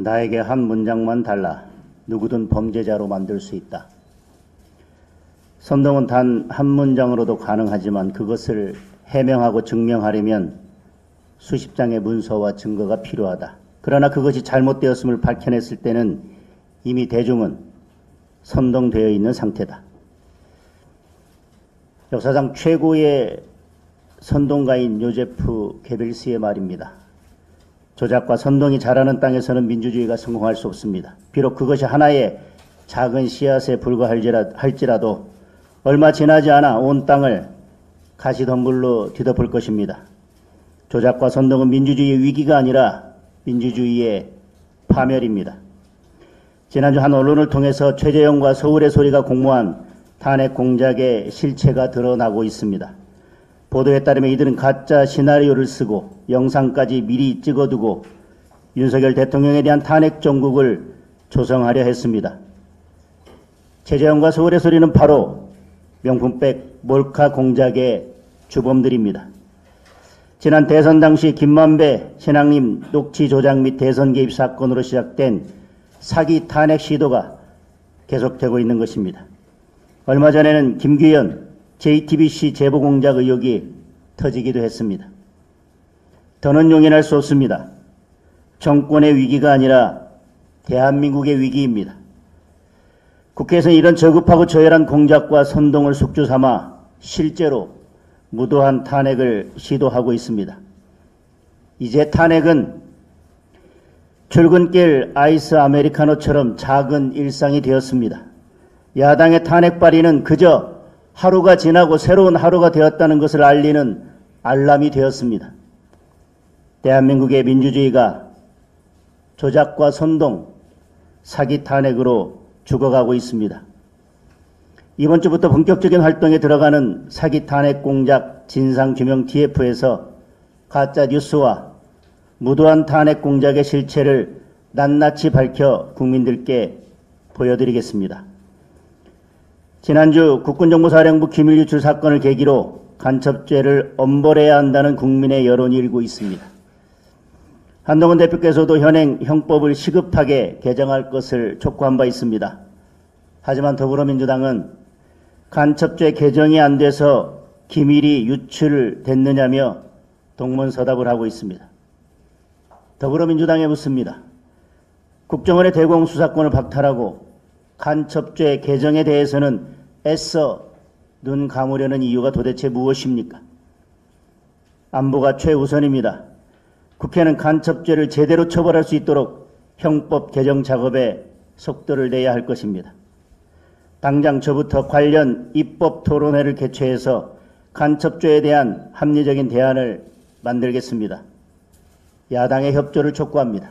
나에게 한 문장만 달라 누구든 범죄자로 만들 수 있다. 선동은 단 한 문장으로도 가능하지만 그것을 해명하고 증명하려면 수십 장의 문서와 증거가 필요하다. 그러나 그것이 잘못되었음을 밝혀냈을 때는 이미 대중은 선동되어 있는 상태다. 역사상 최고의 선동가인 요제프 게벨스의 말입니다. 조작과 선동이 자라는 땅에서는 민주주의가 성공할 수 없습니다. 비록 그것이 하나의 작은 씨앗에 불과할지라도 얼마 지나지 않아 온 땅을 가시덤불로 뒤덮을 것입니다. 조작과 선동은 민주주의의 위기가 아니라 민주주의의 파멸입니다. 지난주 한 언론을 통해서 최재형과 서울의 소리가 공모한 탄핵 공작의 실체가 드러나고 있습니다. 보도에 따르면 이들은 가짜 시나리오를 쓰고 영상까지 미리 찍어두고 윤석열 대통령에 대한 탄핵 정국을 조성하려 했습니다. 최재형과 서울의 소리는 바로 명품백 몰카 공작의 주범들입니다. 지난 대선 당시 김만배 신앙님 녹취 조작 및 대선 개입 사건으로 시작된 사기 탄핵 시도가 계속되고 있는 것입니다. 얼마 전에는 김규현 JTBC 제보 공작 의혹이 터지기도 했습니다. 더는 용인할 수 없습니다. 정권의 위기가 아니라 대한민국의 위기입니다. 국회에서 이런 저급하고 저열한 공작과 선동을 숙주 삼아 실제로 무도한 탄핵을 시도하고 있습니다. 이제 탄핵은 출근길 아이스 아메리카노처럼 작은 일상이 되었습니다. 야당의 탄핵 발의는 그저 하루가 지나고 새로운 하루가 되었다는 것을 알리는 알람이 되었습니다. 대한민국의 민주주의가 조작과 선동, 사기 탄핵으로 죽어가고 있습니다. 이번 주부터 본격적인 활동에 들어가는 사기 탄핵 공작 진상규명 TF에서 가짜 뉴스와 무도한 탄핵 공작의 실체를 낱낱이 밝혀 국민들께 보여드리겠습니다. 지난주 국군정보사령부 기밀 유출 사건을 계기로 간첩죄를 엄벌해야 한다는 국민의 여론이 일고 있습니다. 한동훈 대표께서도 현행 형법을 시급하게 개정할 것을 촉구한 바 있습니다. 하지만 더불어민주당은 간첩죄 개정이 안 돼서 기밀이 유출됐느냐며 동문서답을 하고 있습니다. 더불어민주당에 묻습니다. 국정원의 대공수사권을 박탈하고 간첩죄 개정에 대해서는 애써 눈 감으려는 이유가 도대체 무엇입니까? 안보가 최우선입니다. 국회는 간첩죄를 제대로 처벌할 수 있도록 형법 개정 작업에 속도를 내야 할 것입니다. 당장 저부터 관련 입법 토론회를 개최해서 간첩죄에 대한 합리적인 대안을 만들겠습니다. 야당의 협조를 촉구합니다.